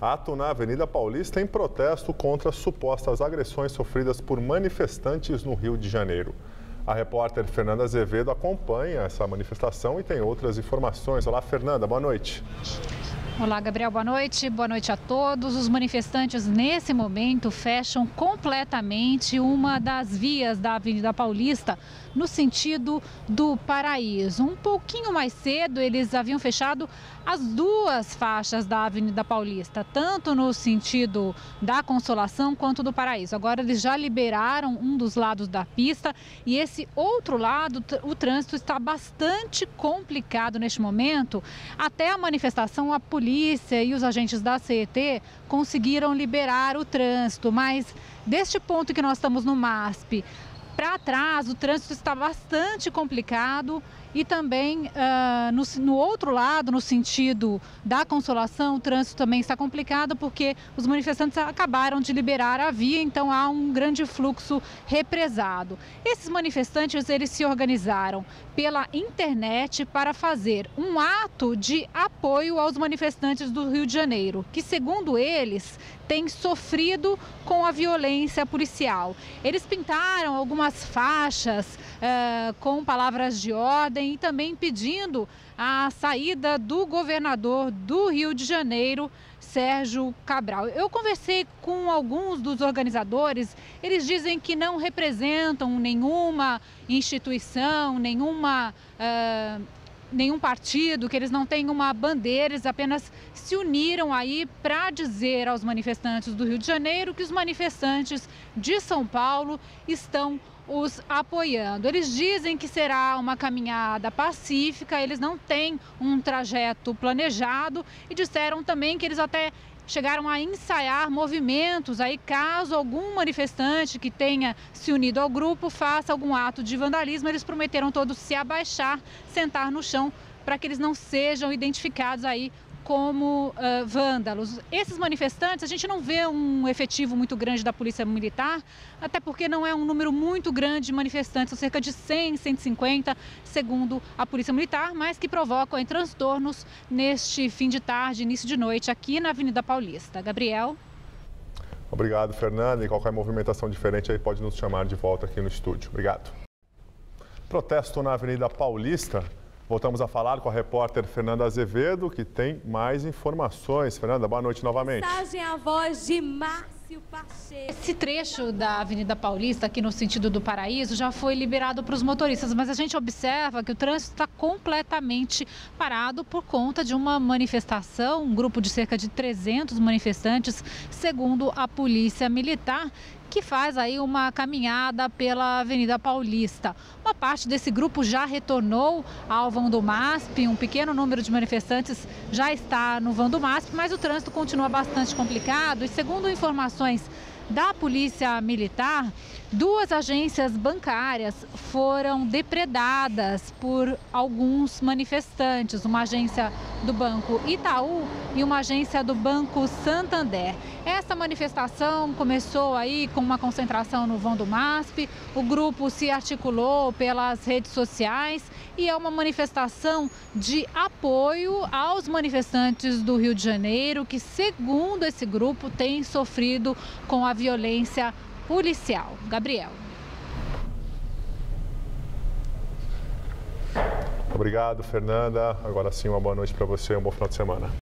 Ato na Avenida Paulista em protesto contra supostas agressões sofridas por manifestantes no Rio de Janeiro. A repórter Fernanda Azevedo acompanha essa manifestação e tem outras informações. Olá, Fernanda, boa noite. Olá, Gabriel, boa noite. Boa noite a todos. Os manifestantes, nesse momento, fecham completamente uma das vias da Avenida Paulista no sentido do Paraíso. Um pouquinho mais cedo, eles haviam fechado as duas faixas da Avenida Paulista, tanto no sentido da Consolação quanto do Paraíso. Agora, eles já liberaram um dos lados da pista e esse outro lado, o trânsito está bastante complicado neste momento. Até a manifestação, a polícia polícia e os agentes da CET conseguiram liberar o trânsito, mas deste ponto que nós estamos no MASP para trás, o trânsito está bastante complicado e também uh, no, no, outro lado, no sentido da consolação, o trânsito também está complicado porque os manifestantes acabaram de liberar a via, então há um grande fluxo represado. Esses manifestantes eles se organizaram pela internet para fazer um ato de apoio aos manifestantes do Rio de Janeiro, que segundo eles têm sofrido com a violência policial. Eles pintaram algumas faixas uh, com palavras de ordem e também pedindo a saída do governador do Rio de Janeiro, Sérgio Cabral. Eu conversei com alguns dos organizadores, eles dizem que não representam nenhuma instituição, nenhuma. Uh, nenhum partido, que eles não têm uma bandeira, eles apenas se uniram aí para dizer aos manifestantes do Rio de Janeiro que os manifestantes de São Paulo estão os apoiando. Eles dizem que será uma caminhada pacífica, eles não têm um trajeto planejado e disseram também que eles até chegaram a ensaiar movimentos aí caso algum manifestante que tenha se unido ao grupo faça algum ato de vandalismo, eles prometeram todos se abaixar, sentar no chão para que eles não sejam identificados aí como uh, vândalos. Esses manifestantes, a gente não vê um efetivo muito grande da Polícia Militar, até porque não é um número muito grande de manifestantes, são cerca de 100, 150, segundo a Polícia Militar, mas que provocam transtornos neste fim de tarde, início de noite, aqui na Avenida Paulista. Gabriel. Obrigado, Fernanda. E qualquer movimentação diferente aí pode nos chamar de volta aqui no estúdio. Obrigado. Protesto na Avenida Paulista Voltamos a falar com a repórter Fernanda Azevedo, que tem mais informações. Fernanda, boa noite novamente. Mensagem a voz de Márcio Pacheco. Esse trecho da Avenida Paulista, aqui no sentido do Paraíso, já foi liberado para os motoristas, mas a gente observa que o trânsito está completamente parado por conta de uma manifestação, um grupo de cerca de 300 manifestantes, segundo a Polícia Militar, que faz aí uma caminhada pela Avenida Paulista. Uma parte desse grupo já retornou ao Vão do MASP, um pequeno número de manifestantes já está no Vão do MASP, mas o trânsito continua bastante complicado e segundo informações da Polícia Militar, duas agências bancárias foram depredadas por alguns manifestantes, uma agência do Banco Itaú e uma agência do Banco Santander. Essa manifestação começou aí com uma concentração no vão do MASP, o grupo se articulou pelas redes sociais e é uma manifestação de apoio aos manifestantes do Rio de Janeiro que, segundo esse grupo, têm sofrido com a violência policial. Gabriel. Obrigado, Fernanda. Agora sim, uma boa noite para você, um bom final de semana.